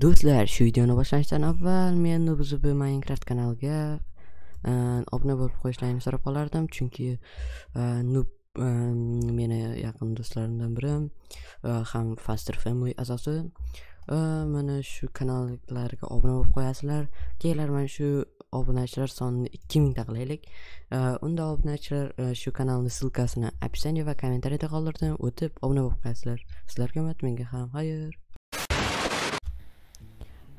do'stlar shu videoni boshlashdan avval men nubzubi minecraft kanaliga e, obuna bo'lib qo'yishlaringni so'rab qolardim chunki e, nub e, meni yaqin do'stlarimdan biri ham faster family a'zosi. Mana shu kanallarga obuna bo'lib qo'yasizlar. Kelinglar mana shu obunachilar sonini ikki mingta qilaylik. Unda obunachilar shu kanalni ссылкасini описание va kommentariyada qoldirdim. O'tib obuna bo'lib qo'yasizlar. Sizlarga umid menga ham xayr.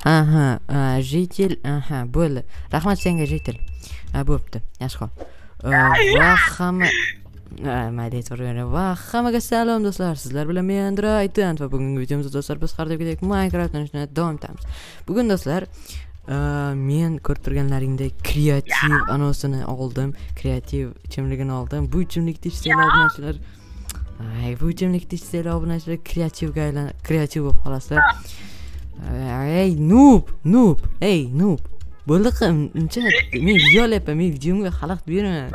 Aha житель aha bo'ldi rahmat senga житель. Bo'pti yaxshi hol va hamma mayli aytaveringlar va hammaga salom do'stlar sizlar bilan men drayton va bugungi videomizda do'stlar biz har doimgidek minecraft o'ynashni davom etamiz bugun do'stlar men ko'rib turganlaringdek kreativ anosini oldim kreativ ichimligini oldim bu ichimlikni ichsanglar obunachilar bu ichimlikni ichsanglar obunachilar kreativga aylanib kreativ bo'lib qolasizlar ey noob noob ey noob bo'ldi uncha men video olyapman men videomga xalaqit berma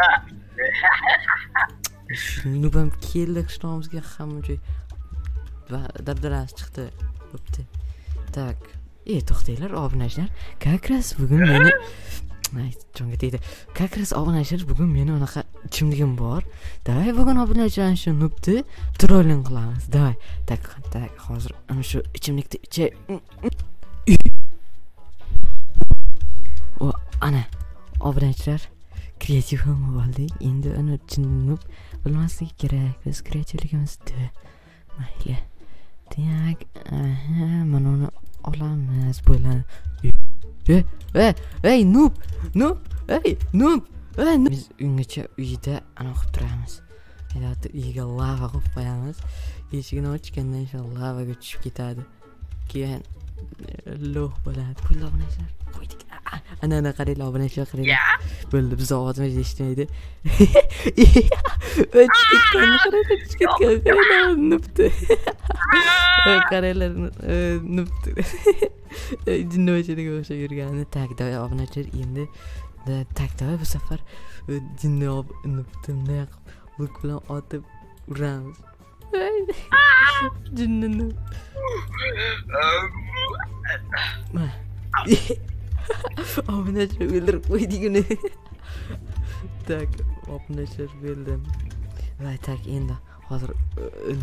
noob ham keldi qishlog'imizga hamma joy dabdalasi chiqdi bo'pti так. Ey to'xtanglar obunachilar как раз bugun meni jonga tegdi как раз obunachilar bugun meni unaqa ichimligim bor давай bugun obunachilar shu nubni trolling qilamiz давай. Так так hozir ana shu ichimlikni ichay ana obunachilar kreativ ham bo'ldik endi uni tushunib bilmasligi kerak biz kreativligimizni mayli так mana uni olamiz bo'ladi ey ey noob noob ey noob Ey, biz ungacha uyda ana qilib turamiz uyiga lava qo'yib qo'yamiz. Eshigini ochgandan shu lavaga tushib ketadi. Keyin eh, lo'h bo'ladi. Pul obunachilar qo'ydik. Ana ana qaranglar obunachilar qaranglar bo'ldi bizni ovozimiz eshitmaydi. O'chib ketgan qaranglar tushib ketgan qaranglar nubdi qaranglar nubdi jinnivochiniga o'xshab yurgani давай obunachilar endi давай bu safar jinni nubni bunday qilib luk bilan otib uramiz. Jinnini obunachilar o'ldirib qo'ydik uni tak obunachilar bo'ldi. Va tak endi hozir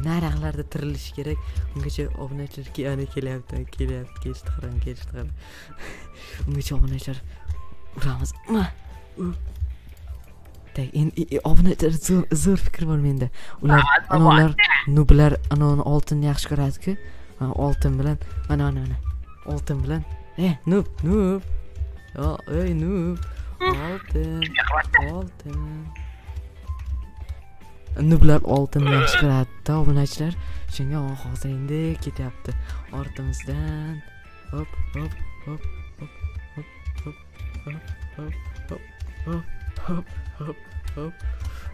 naraqlarda tirilishi kerak. Ungacha obunachilar ana kelyapti kelyapti kelishdi qaram kelishdi qaram ungacha obunachilar uramiz. Tak endi obunachilar zo'r fikr bor menda. Ular ana ular nublar anavini oltinni yaxshi ko'radiku. Oltin bilan mana mana mana. Oltin bilan e nub nub ey nub oltin oltin nublar oltinni yaxshi ko'radida obunachilar shunga hozir endi ketyapti ortimizdan hop hop hop hop hop hop hop hop hop hop hop hop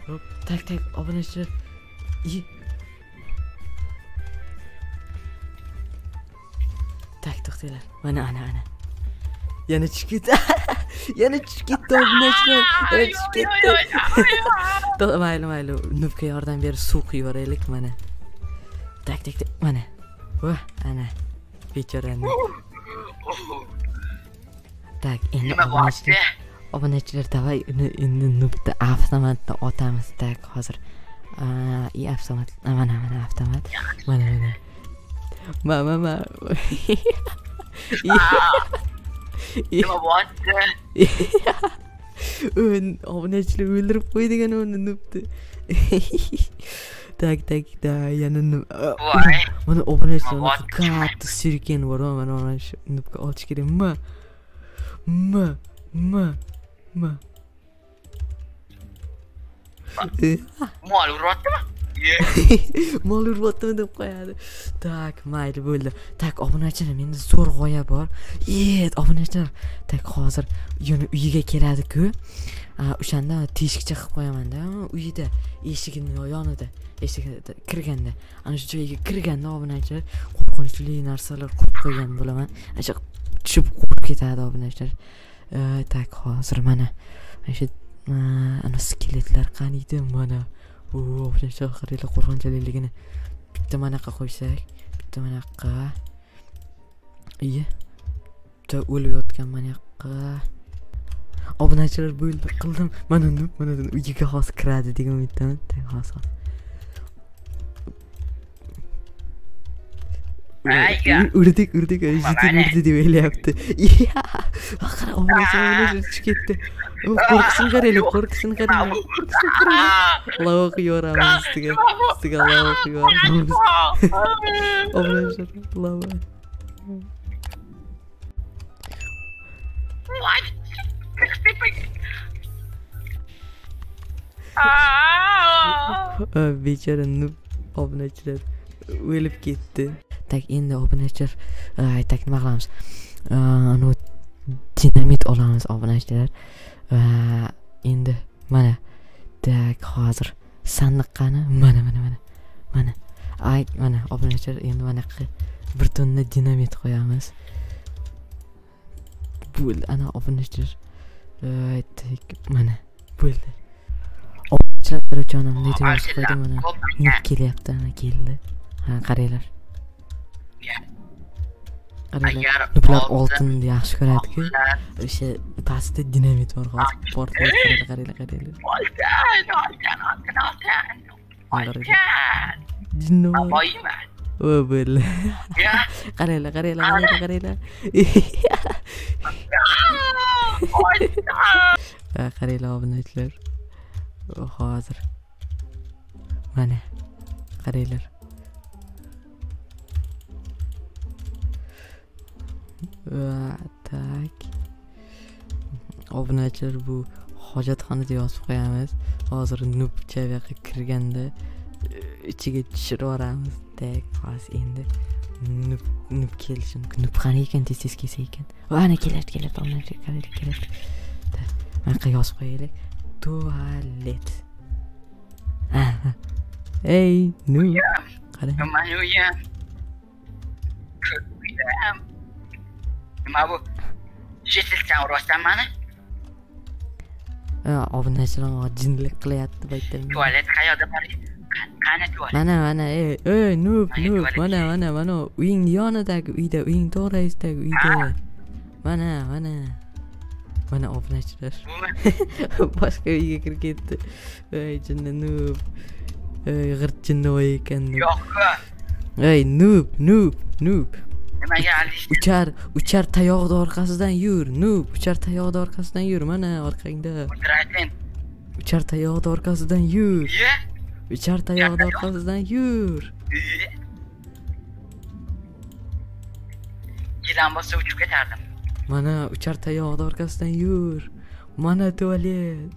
hop tak tak obunachilar to'xtanglar mana ana ana yana tushib ketdi yana tushib ketdi obunachilar yana tushib ketdi mayli mayli nubga yordam berib suv quyib yuboraylik mana tak tak tak mana va ana bechorani tak endi obunachilar obunachilar давай uni endi nubni avtomatda otamiz tak hozir и avtomat mana mana avtomat mana mana Ma ma ma. Ön aboneciyle öldürüp koydu gene onu nüptü. Tak tak da yanını. Bana aboneciyle onu kattı sürüken var ama bana ona nüpka alç kere ma. Ma ma ma. Mual uğrattı mı? mol uryaptimi deb qo'yadi. Tak mayli bo'ldi. Tak obunachilar menda zo'r g'oya bor. Et obunachilar. Tak hozir yana uyiga keladiku. O'shanda teshikcha qilib qo'yamanda. Uyida eshigini yonida eshigida kirganda. Ana shu joyga kirganda obunachilar qo'rqinchli narsalar qo'yib qo'ygan bo'laman. Ana shu tushib qo'rqib ketadi obunachilar. Tak hozir mana ana shu ana skeletlar qaniydi mana. Obunachilar qaranglar qo'rqinchliligini bitta manaqa qo'ysak bitta manaqa. Iye bitta o'lib yotgan manaqa obunachilar bo'ldi qildim. Mana uni mana uni uyiga hozir kiradi degan umiddaman. Hozir urdik urdik Mana. urdi deb o'ylayapti iya qara tushib ketdi qo'rqishini qaranglar qo'rqishini qaranglar qo'rqishini qaranglar allohu yoramiz ustiga ustiga allohu yoramiz obunachilar allohu What? Ah! Aa, bechora nub obunachilar o'lib ketdi tak endi obunachilar ay, tak nima qilamiz? Aa, anavi dinamit olamiz obunachilar va endi mana tak hozir sandiq qani mana mana mana mana ay mana obunachilar endi mana yoqqa bir tonna dinamit qo'yamiz. Bo'ldi ana obunachilar Ay, tak mana bo'ldi. Obunachilar jonim nega yozib qo'ydim mana kelyapti ana keldi. Ha qaranglar Agar oltin- oltinni yaxshi ko'radiku o'sha pastda dinamit bor hozir portlaydi qaranglar qaranglar oltin, oltin, oltin, oltin. Oltin. Boyman. o bo'ldi. Ya. qaranglar qaranglar qaranglar qaranglar obunachilar hozir. Mana. Qaranglar va tak obunachilar bu hojatxona deb yozib qo'yamiz hozir nubcha bu yoqqa kirganda e, ichiga tushirib yuboramiz. Tak hozir endi nub nub kelishi mumkin. Nub qani ekan tez tez kelsa ekan. Ana kelyapti kelyapti obunachilar qaranglar kelyapti mana yoqqa yozib qo'yaylik. Tualet ey nub qarang. Nima bu? Ha, obunachilar jinlik qilyapti yerda Tualet qayerda bor? Qan- Qani tualet? mana mana ey ey noob tualet mana mana mana uyingni yonidagi uyda uying to'g'risidagi uyda mana mana mana obunachilar Bumi? boshqa uyga kirib ketdi ey jinni noob ey g'irt jinnivoy ekan. Yo'q. ey noob noob noob Nimaga aldishdi? uchar uchar tayoqni orqasidan yur noob. Uchar tayoqni orqasidan yur mana orqangda. Uchar tayoqni orqasidan yur. Uchar tayoqni tayoq? orqasidan yur. Gilam bo'lsa uchib ketardim. mana uchar tayoqni orqasidan yur. Mana tualet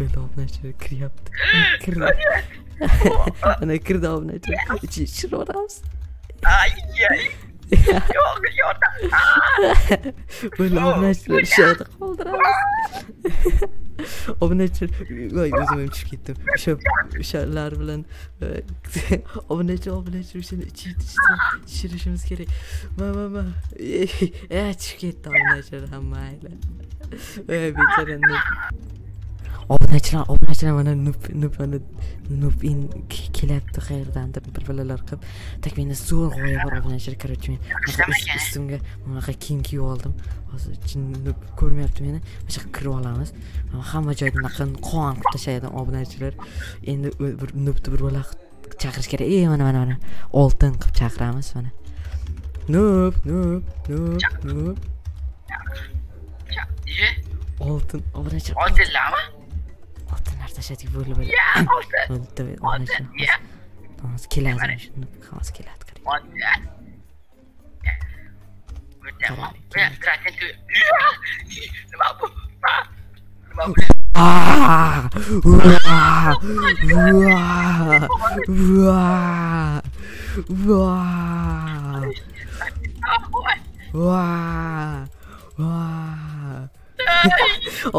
böyle obunachilar kiryapti kirdi mana kirdi obunachilar ichi ichirib yuboramiz Ay, ay. Yo'q, yo'q. böyle Oh, obunachilar shu yerda qoldiramiz obunachilar voy o'zim ham tushib ketdim o'sha o'shalar bilan e, obunachilar obunachilar o'shani tushirishimiz kerak ma ma ma e tushib ketdi obunachilar mayli ey bechora. Obunachilar obunachilar mana noob mana noob in ke- kelyapti qayerdandir bir balalar qilib так menda zo'r g'oya bor obunachilar короче men. Ustimga bunaqa kiyim kiyib oldim. Hozir jinni ko'rmayapti meni. Mana shu kirib olamiz. Hamma joyda bunaqa qon qilib tashlaydi obunachilar. Endi bir nubni bir bola chaqirish kerak. Ey mana mana mana. Oltin qilib chaqiramiz mana. Noob noob noob Ye? oltin obunachilar Oltinlarmi? Oltinlar tashladik bo'ldi bo'ldi Ya, oltin. bo'ldi Oltin. obunachilar Ya, hozir keladi mana shu noob hozir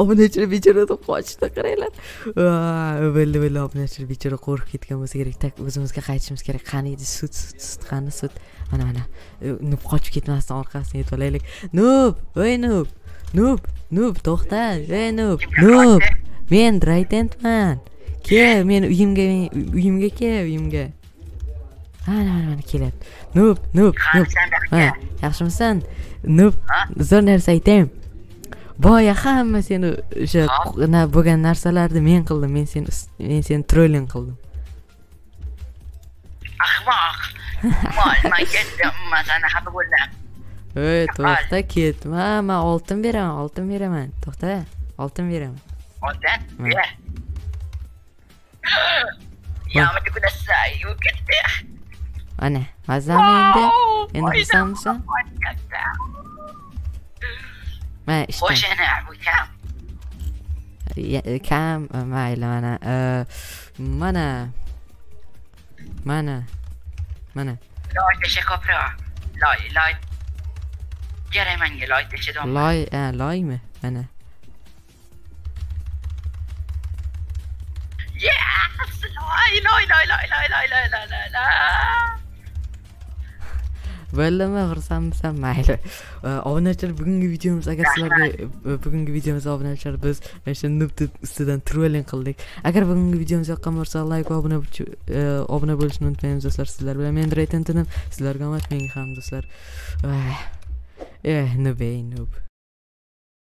obunachilar bechorani qochishda qaranglar bo'ldi bo'ldi obunachilar bechora qo'rqib ketgan bo'lsa kerak tak o'zimizga qaytishimiz kerak qani edi sut sut sut qani sut. Mana mana nub qochib ketmasdan orqasidan yetib olaylik nub voy nub nub nub to'xta ey nub nub men draytentman kel meni uyimga uyimga kel uyimga mana mana mana kelyapti nub nub nub ha yaxshimisan Ha? zo'r narsa aytaymi boya hamma seni o'sha bo'lgan narsalarni men qildim. Men seni men seni trolling qildim. Ahmoq. Man ketdim. Sana xafa bo'ldim. Ey to'xta ketma. Man oltin beraman oltin beraman. To'xta oltin beraman. Oltin? Ber ana mazami endi. Endi xursandmisan ما ايش وش انا وكام كام معي لما انا أه ما انا ما انا ما انا لا تشي كوبرا لاي لاي جري مني لاي تشي دوم لاي اه لاي ما انا يس لاي لاي لاي لاي لاي لاي لاي لاي لاي bo'ldimi xursandmisan mayli obunachilar bugungi videomiz agar sizlarga bugungi videomiz obunachilar biz o'sha nubni ustidan trolling qildik agar bugungi videomiz yoqqan bo'lsa layk va obuna obuna bo'lishni unutmaymiz do'stlar sizlar bilan men reytintinim sizlarga omad menga ham do'stlar eh nub ey nub